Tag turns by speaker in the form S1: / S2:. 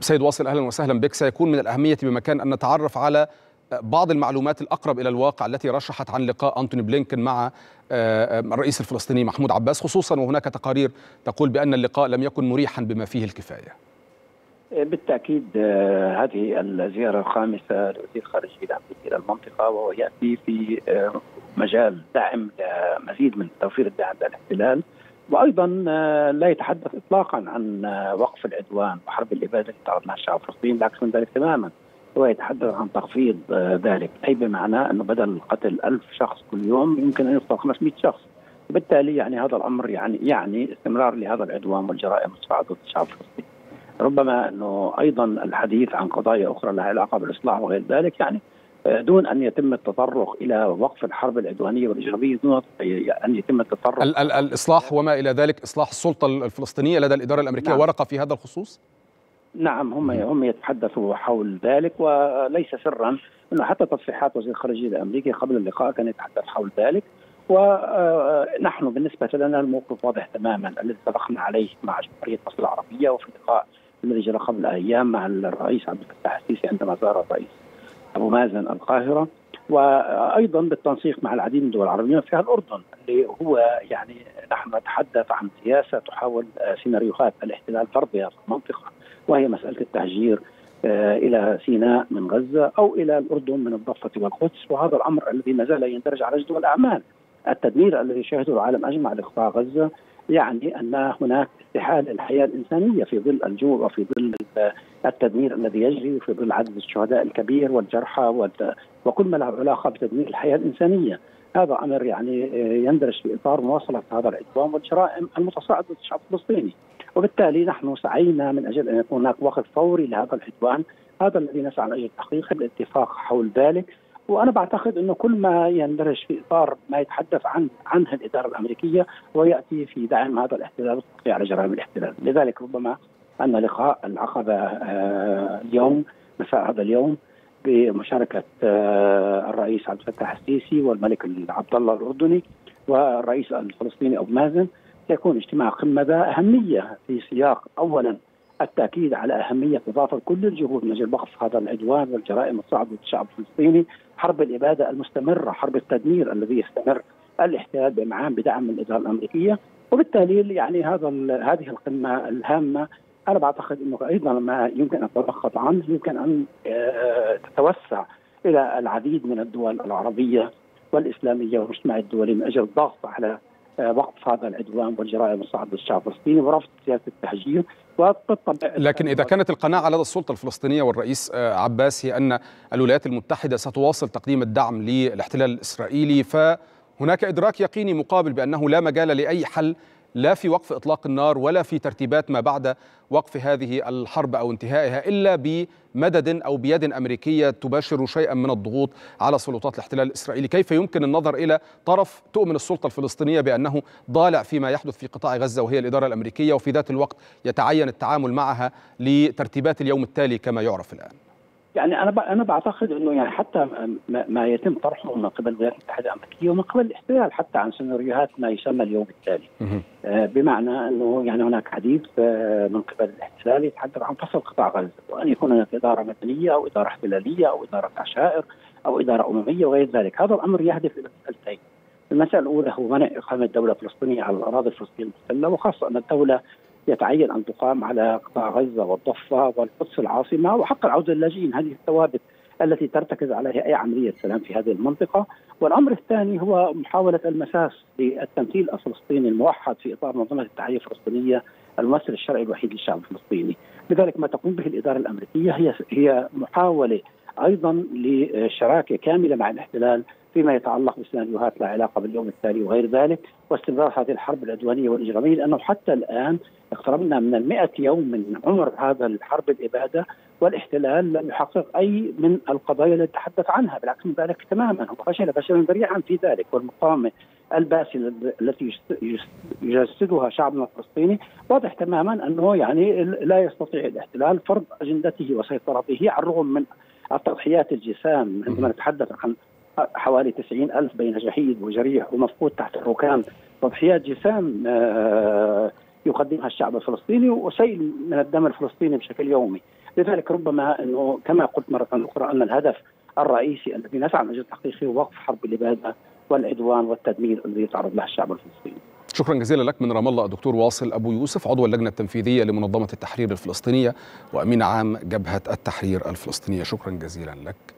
S1: سيد واصل أهلا وسهلا بك سيكون من الأهمية بمكان أن نتعرف على بعض المعلومات الأقرب إلى الواقع التي رشحت عن لقاء أنتوني بلينكن مع الرئيس الفلسطيني محمود عباس خصوصا وهناك تقارير تقول بأن اللقاء لم يكن مريحا بما فيه الكفاية.
S2: بالتأكيد هذه الزيارة الخامسة لوزير الخارجيه الأمريكي إلى المنطقة وهو يأتي في مجال دعم مزيد من توفير الدعم للاحتلال وأيضا لا يتحدث اطلاقا عن وقف العدوان وحرب الإبادة التي تعرض لها الشعب الفلسطيني بالعكس من ذلك تماما. هو يتحدث عن تخفيض ذلك. أي بمعنى أنه بدل قتل ألف شخص كل يوم يمكن أن يقتل 500 شخص. وبالتالي يعني هذا الأمر يعني يعني استمرار لهذا العدوان والجرائم المصاعده ضد الشعب الفلسطيني. ربما أنه أيضا الحديث عن قضايا أخرى لها علاقة بالإصلاح وغير ذلك يعني دون أن يتم التطرق إلى وقف الحرب العدوانية والاجراميه دون أن يتم التطرق
S1: ال ال الإصلاح وما إلى ذلك إصلاح السلطة الفلسطينية لدى الإدارة الأمريكية نعم. ورقة في هذا الخصوص؟
S2: نعم هم هم يتحدثوا حول ذلك وليس سرا أنه حتى تصريحات وزير الخارجية الامريكي قبل اللقاء كان يتحدث حول ذلك ونحن بالنسبة لنا الموقف واضح تماما الذي اتفقنا عليه مع جمهورية مصر العربية وفي اللقاء الذي جرى قبل أيام مع الرئيس عبد الفتاح السيسي عندما زار الرئيس مازن القاهرة وأيضا بالتنسيق مع العديد من الدول العربية فيها الاردن اللي هو يعني نحن نتحدث عن سياسة تحاول سيناريوهات الاحتلال فرضها في المنطقة وهي مسألة التهجير إلى سيناء من غزة أو إلى الأردن من الضفة والقدس وهذا الأمر الذي ما زال يندرج على جدول الأعمال. التدمير الذي شهده العالم أجمع لقطاع غزة يعني أن هناك استحالة الحياة الإنسانية في ظل الجوع وفي ظل التدمير الذي يجري وفي ظل عدد الشهداء الكبير والجرحى وكل ما له علاقة بتدمير الحياة الإنسانية. هذا أمر يعني يندرج في إطار مواصلة هذا العدوان والجرائم المتصاعدة ضد الشعب الفلسطيني. وبالتالي نحن سعينا من أجل أن يكون هناك وقف فوري لهذا العدوان، هذا الذي نسعى من أجل تحقيقه الاتفاق حول ذلك، وأنا بعتقد إنه كل ما يندرج في إطار ما يتحدث عن عنه الإدارة الأمريكية ويأتي في دعم هذا الاحتلال والتغطيه على جرائم الاحتلال، لذلك ربما أن لقاء العقبة اليوم مساء هذا اليوم بمشاركة الرئيس عبد الفتاح السيسي والملك عبد الله الأردني والرئيس الفلسطيني أبو مازن. سيكون اجتماع قمة ذا أهمية في سياق اولا التأكيد على أهمية إضافة كل الجهود من أجل وقف هذا العدوان والجرائم الصعبة ضد الشعب الفلسطيني، حرب الإبادة المستمرة، حرب التدمير الذي يستمر الاحتلال بإمعان بدعم من الإدارة الأمريكية، وبالتالي يعني هذا هذه القمة الهامة. أنا بعتقد إنه أيضا ما يمكن أن تتلخص عنه يمكن أن تتوسع إلى العديد من الدول العربية والإسلامية والمجتمع الدولي من أجل الضغط على وقف هذا العدوان والجرائم الصعبة الشعب الفلسطيني ورفض سياسة التهجير.
S1: وبالطبع لكن إذا كانت القناعة لدى السلطة الفلسطينية والرئيس عباس هي أن الولايات المتحدة ستواصل تقديم الدعم للاحتلال الإسرائيلي فهناك إدراك يقيني مقابل بأنه لا مجال لأي حل لا في وقف إطلاق النار ولا في ترتيبات ما بعد وقف هذه الحرب أو انتهائها إلا بمدد أو بيد أمريكية تباشر شيئا من الضغوط على سلطات الاحتلال الإسرائيلي، كيف يمكن النظر إلى طرف تؤمن السلطة الفلسطينية بأنه ضالع فيما يحدث في قطاع غزة وهي الإدارة الأمريكية وفي ذات الوقت يتعين التعامل معها لترتيبات اليوم التالي كما يعرف الآن.
S2: يعني أنا أنا بعتقد إنه يعني حتى ما يتم طرحه من قبل الولايات المتحده الامريكيه ومن قبل الاحتلال حتى عن سيناريوهات ما يسمى اليوم التالي. آه بمعنى إنه يعني هناك حديث آه من قبل الاحتلال يتحدث عن فصل قطاع غزة وأن يكون هناك إدارة مدنية أو إدارة احتلالية أو إدارة عشائر أو إدارة أممية وغير ذلك. هذا الأمر يهدف إلى مسالتين المسألة الأولى هو منع إقامة دولة فلسطينية على الأراضي الفلسطينية المحتله وخاصة أن الدولة يتعين أن تقام على قطاع غزة والضفة والقدس العاصمة وحق العودة للاجئين هذه الثوابت التي ترتكز عليها أي عملية سلام في هذه المنطقة، والأمر الثاني هو محاولة المساس للتمثيل الفلسطيني الموحد في إطار منظمة التحرير الفلسطينية الممثل الشرعي الوحيد للشعب الفلسطيني، لذلك ما تقوم به الإدارة الأمريكية هي هي محاولة أيضا لشراكة كاملة مع الاحتلال فيما يتعلق بسيناريوهات لا علاقة باليوم التالي وغير ذلك واستمرار هذه الحرب العدوانية والإجرامية لأنه حتى الآن اقتربنا من المئة يوم من عمر هذا الحرب الإبادة والاحتلال لم يحقق أي من القضايا التي تحدث عنها بالعكس من ذلك تماما. هو فشل فشلا ذريعا في ذلك والمقاومه الباسله التي يجسدها شعبنا الفلسطيني واضح تماما أنه يعني لا يستطيع الاحتلال فرض أجندته وسيطرته على الرغم من التضحيات الجسام عندما نتحدث عن حوالي 90 ألف بين شهيد وجريح ومفقود تحت الركام تضحيات جسام يقدمها الشعب الفلسطيني وسيل من الدم الفلسطيني بشكل يومي. لذلك ربما إنه كما قلت مرة أخرى أن الهدف الرئيسي الذي نسعى من أجل تحقيقه هو وقف حرب الاباده والعدوان والتدمير الذي يتعرض له الشعب الفلسطيني.
S1: شكرا جزيلا لك من رام الله الدكتور واصل أبو يوسف عضو اللجنة التنفيذية لمنظمة التحرير الفلسطينية وأمين عام جبهة التحرير الفلسطينية. شكرا جزيلا لك.